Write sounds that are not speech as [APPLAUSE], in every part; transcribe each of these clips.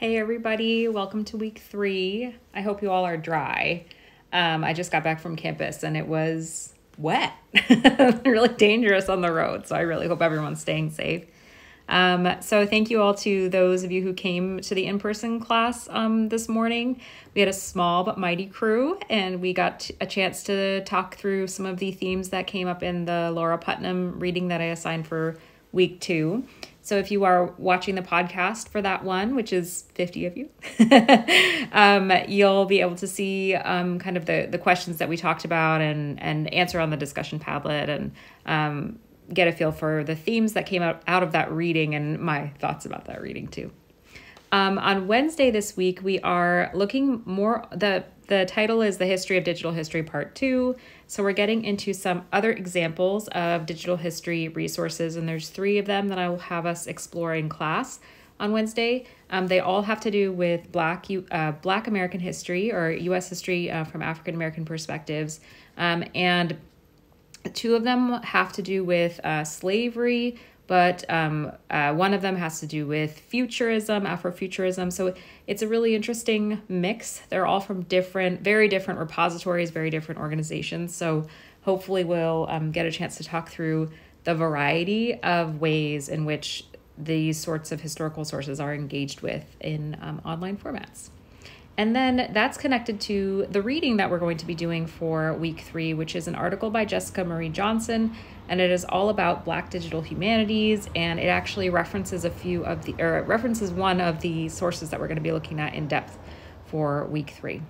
Hey, everybody, welcome to week three. I hope you all are dry. Um, I just got back from campus and it was wet, [LAUGHS] really dangerous on the road. So I really hope everyone's staying safe. Um, so thank you all to those of you who came to the in-person class um, this morning. We had a small but mighty crew, and we got a chance to talk through some of the themes that came up in the Laura Putnam reading that I assigned for week two. So if you are watching the podcast for that one, which is 50 of you, [LAUGHS] um, you'll be able to see um, kind of the, the questions that we talked about and, and answer on the discussion Padlet and um, get a feel for the themes that came out, out of that reading and my thoughts about that reading too. Um, on Wednesday this week, we are looking more, the, the title is The History of Digital History Part 2. So we're getting into some other examples of digital history resources, and there's three of them that I will have us explore in class on Wednesday. Um, they all have to do with Black uh, Black American history or U.S. history uh, from African American perspectives, um, and two of them have to do with uh, slavery but um, uh, one of them has to do with futurism, Afrofuturism. So it's a really interesting mix. They're all from different, very different repositories, very different organizations. So hopefully we'll um, get a chance to talk through the variety of ways in which these sorts of historical sources are engaged with in um, online formats. And then that's connected to the reading that we're going to be doing for week three, which is an article by Jessica Marie Johnson. And it is all about Black digital humanities. And it actually references a few of the, or references one of the sources that we're going to be looking at in depth for week three.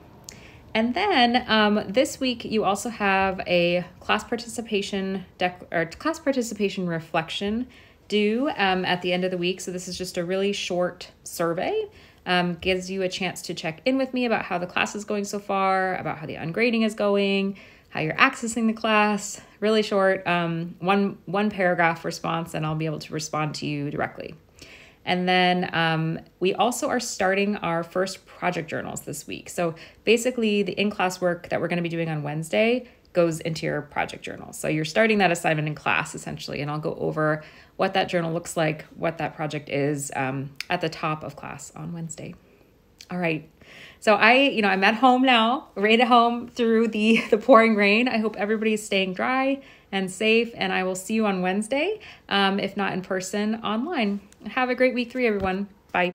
And then um, this week, you also have a class participation dec- or class participation reflection due um, at the end of the week. So this is just a really short survey um, gives you a chance to check in with me about how the class is going so far, about how the ungrading is going, how you're accessing the class. Really short, um, one one paragraph response, and I'll be able to respond to you directly. And then um, we also are starting our first project journals this week. So basically, the in class work that we're going to be doing on Wednesday goes into your project journal. So you're starting that assignment in class essentially, and I'll go over what that journal looks like, what that project is um, at the top of class on Wednesday. All right. So I, you know, I'm at home now, right at home through the [LAUGHS] the pouring rain. I hope everybody's staying dry and safe, and I will see you on Wednesday, um, if not in person, online. Have a great week three, everyone.